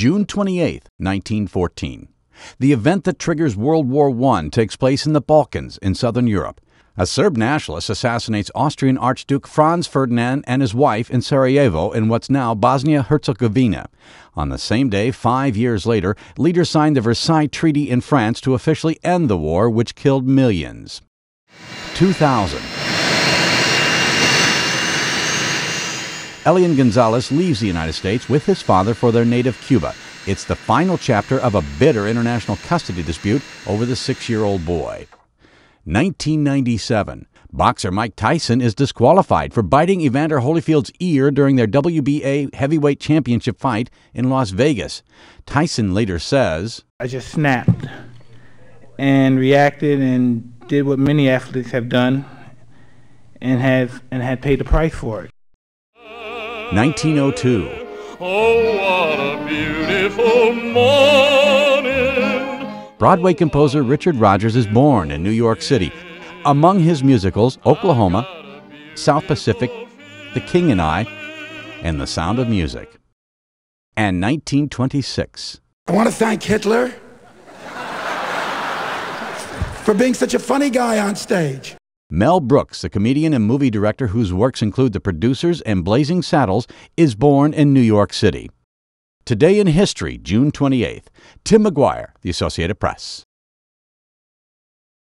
June 28, 1914. The event that triggers World War I takes place in the Balkans in southern Europe. A Serb nationalist assassinates Austrian Archduke Franz Ferdinand and his wife in Sarajevo in what's now Bosnia Herzegovina. On the same day, five years later, leaders signed the Versailles Treaty in France to officially end the war, which killed millions. 2000. Elian Gonzalez leaves the United States with his father for their native Cuba. It's the final chapter of a bitter international custody dispute over the six year old boy. 1997. Boxer Mike Tyson is disqualified for biting Evander Holyfield's ear during their WBA heavyweight championship fight in Las Vegas. Tyson later says, I just snapped and reacted and did what many athletes have done and have and had paid the price for it. 1902. Oh, what a beautiful morning. Broadway composer Richard Rodgers is born in New York City. Among his musicals, Oklahoma, South Pacific, The King and I, and The Sound of Music. And 1926. I want to thank Hitler for being such a funny guy on stage. Mel Brooks, the comedian and movie director whose works include The Producers and Blazing Saddles, is born in New York City. Today in History, June 28th. Tim McGuire, The Associated Press.